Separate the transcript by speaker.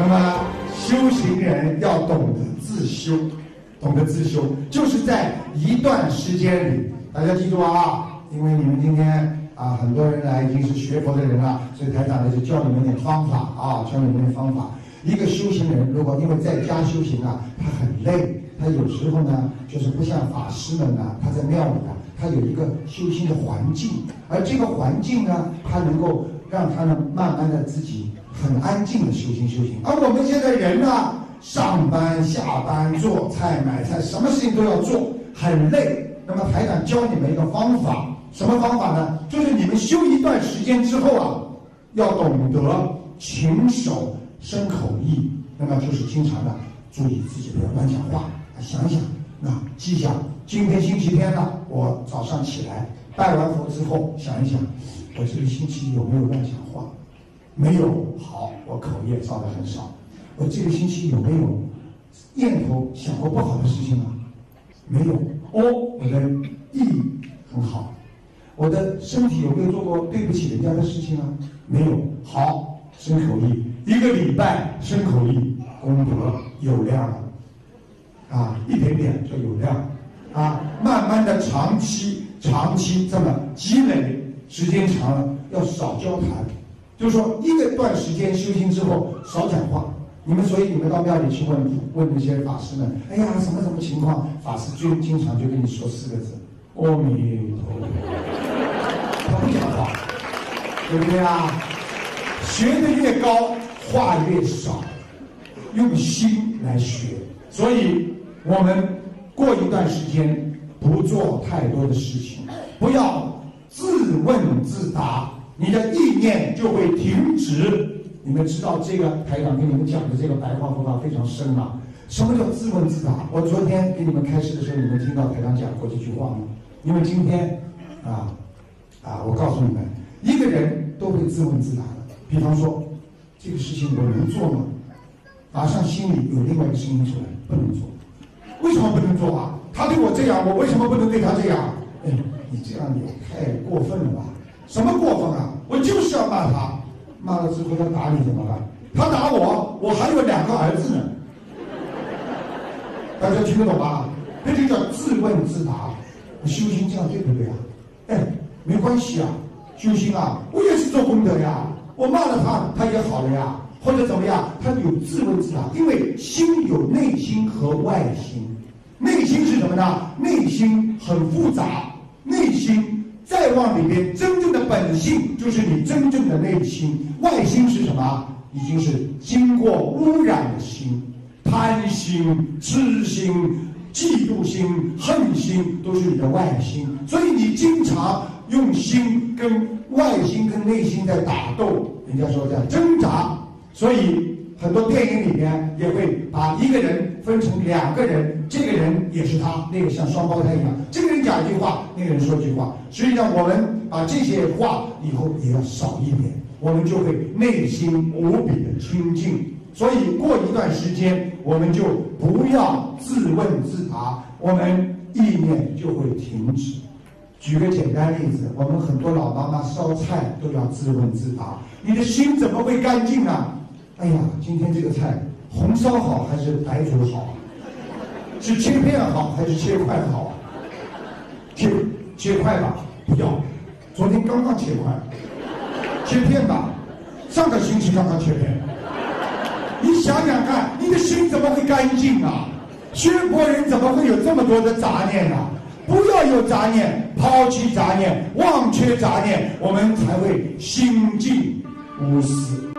Speaker 1: 那么修行人要懂得自修，懂得自修，就是在一段时间里，大家记住啊，因为你们今天啊，很多人来已经是学佛的人了，所以台长呢就教你们点方法啊，教你们点方法。一个修行人，如果因为在家修行啊，他很累，他有时候呢，就是不像法师们呢，他在庙里啊，他有一个修行的环境，而这个环境呢，他能够让他呢，慢慢的自己很安静的修行修行。而我们现在人呢，上班下班做菜买菜，什么事情都要做，很累。那么台长教你们一个方法，什么方法呢？就是你们修一段时间之后啊，要懂得勤守。生口意，那么就是经常的注意自己不要乱讲话，想想，那记下，今天星期天了，我早上起来拜完佛之后，想一想，我这个星期有没有乱讲话？没有，好，我口业造的很少。我这个星期有没有念头想过不好的事情啊？没有，哦，我的意很好。我的身体有没有做过对不起人家的事情啊？没有，好，生口意。一个礼拜生口意功德有量了，啊，一点点就有量，啊，慢慢的长期长期这么积累，时间长了要少交谈，就是说一个段时间修行之后少讲话。你们所以你们到庙里去问问那些法师们，哎呀，什么什么情况？法师就经常就跟你说四个字：阿弥陀佛。他不讲话，对不对啊？学的越高。话越少，用心来学，所以我们过一段时间不做太多的事情，不要自问自答，你的意念就会停止。你们知道这个台长给你们讲的这个白话佛法非常深吗。什么叫自问自答？我昨天给你们开示的时候，你们听到台长讲过这句话吗？因为今天啊啊，我告诉你们，一个人都会自问自答的。比方说。这个事情我能做吗？马上心里有另外一个声音出来，不能做。为什么不能做啊？他对我这样，我为什么不能对他这样？哎，你这样也太过分了吧？什么过分啊？我就是要骂他，骂了之后他打你怎么办？他打我，我还有两个儿子呢。大家听得懂吧？这就叫自问自答。你修行这样对不对啊？哎，没关系啊，修行啊，我也是做功德呀。我骂了他，他也好了呀，或者怎么样？他有自问自答，因为心有内心和外心。内心是什么呢？内心很复杂，内心再往里边，真正的本性就是你真正的内心。外心是什么？已经是经过污染的心，贪心、痴心、嫉妒心、恨心，都是你的外心。所以你经常用心跟。外心跟内心在打斗，人家说叫挣扎，所以很多电影里面也会把一个人分成两个人，这个人也是他，那个像双胞胎一样，这个人讲一句话，那个人说一句话。实际上，我们把这些话以后也要少一点，我们就会内心无比的清净。所以过一段时间，我们就不要自问自答，我们意念就会停止。举个简单例子，我们很多老妈妈烧菜都要自问自答：你的心怎么会干净啊？哎呀，今天这个菜红烧好还是白煮好？是切片好还是切块好？切切块吧，不要。昨天刚刚切块，切片吧，上个星期刚刚切片。你想想看，你的心怎么会干净啊？学佛人怎么会有这么多的杂念呢？不要有杂念，抛弃杂念，忘却杂念，我们才会心静无
Speaker 2: 思。